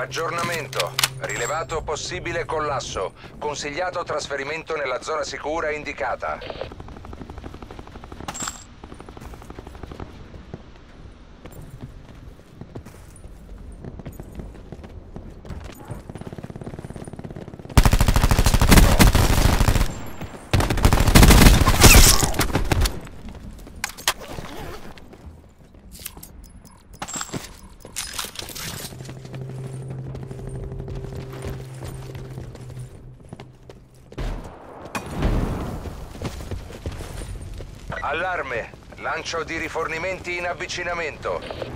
Aggiornamento. Rilevato possibile collasso. Consigliato trasferimento nella zona sicura indicata. Allarme! Lancio di rifornimenti in avvicinamento.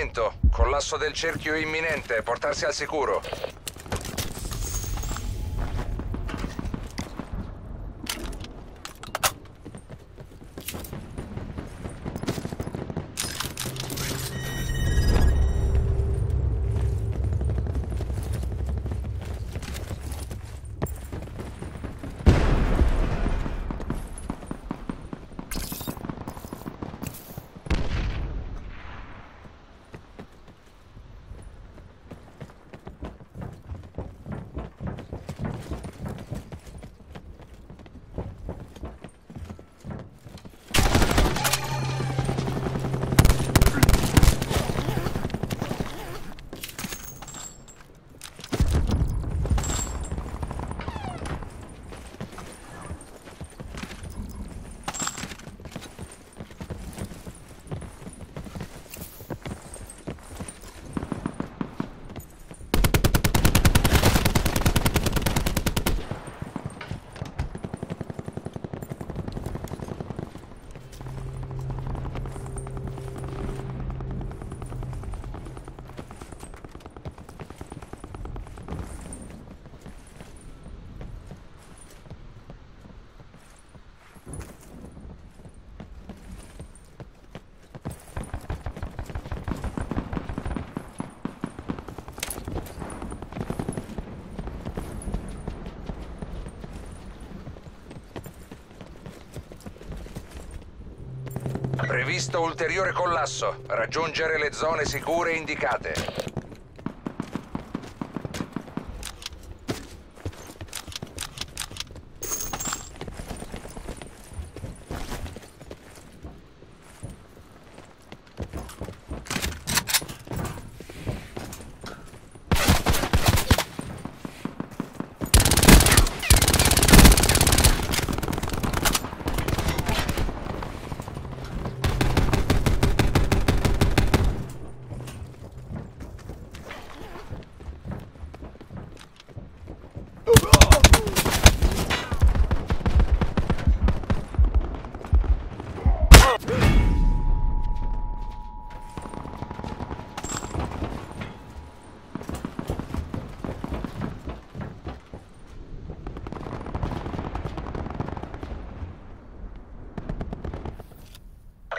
Aggiornamento. Collasso del cerchio imminente. Portarsi al sicuro. Previsto ulteriore collasso. Raggiungere le zone sicure indicate.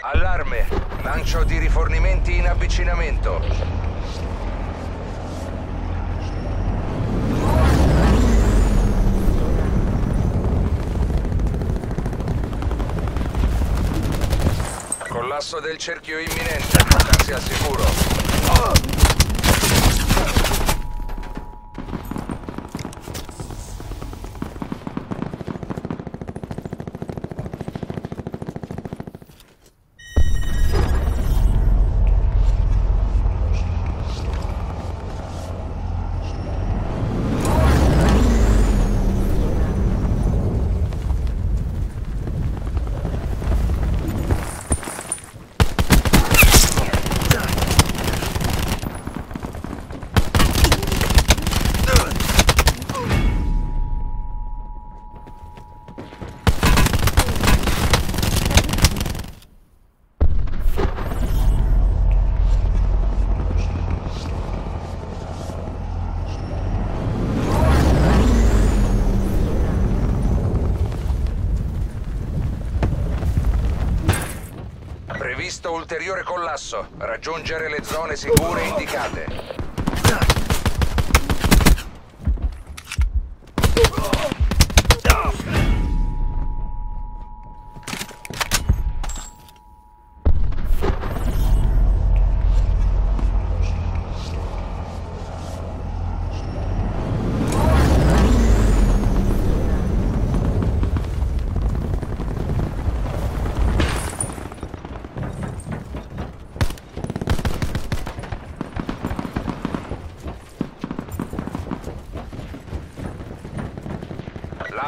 Allarme! Lancio di rifornimenti in avvicinamento. Collasso del cerchio imminente. Portarsi al sicuro. rilevato ulteriore collasso. Raggiungere le zone sicure indicate.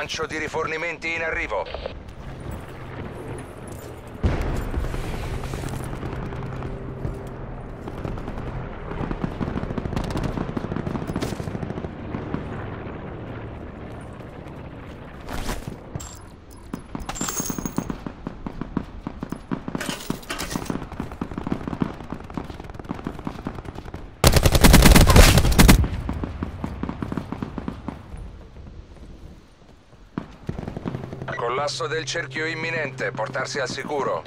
Lancio di rifornimenti in arrivo. Collasso del cerchio imminente, portarsi al sicuro.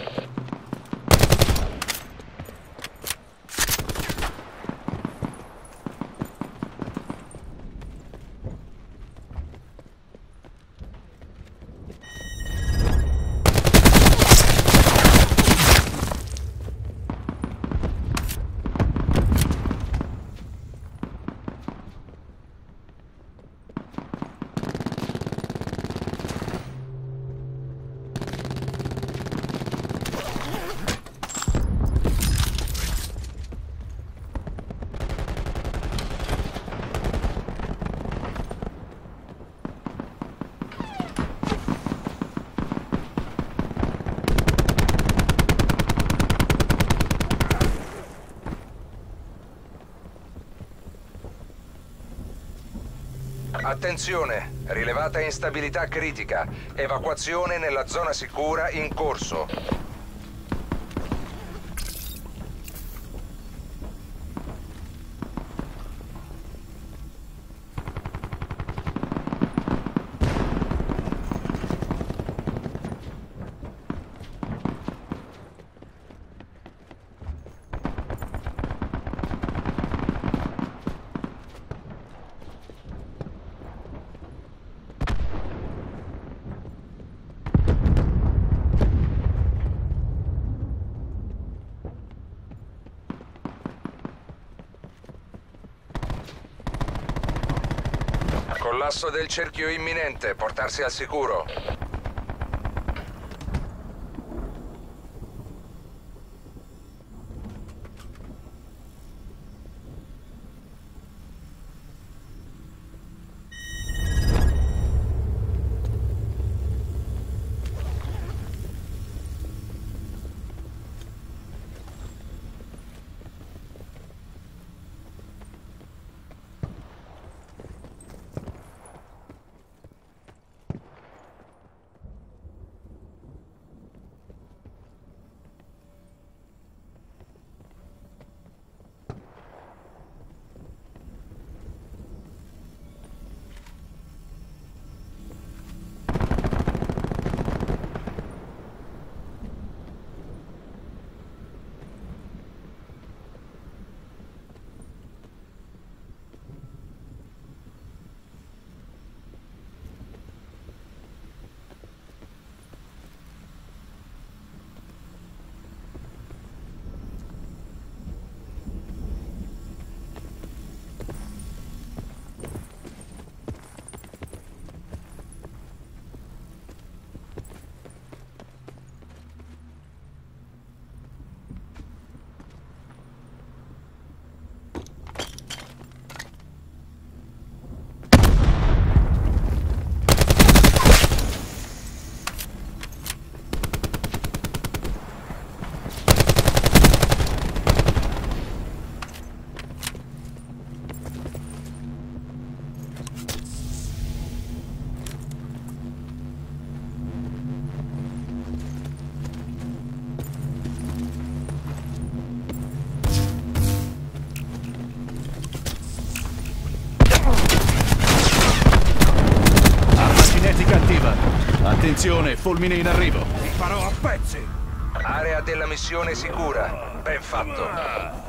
Attenzione, rilevata instabilità critica. Evacuazione nella zona sicura in corso. Collasso del cerchio imminente, portarsi al sicuro. Attenzione, fulmine in arrivo. Ti farò a pezzi. Area della missione sicura. Ben fatto.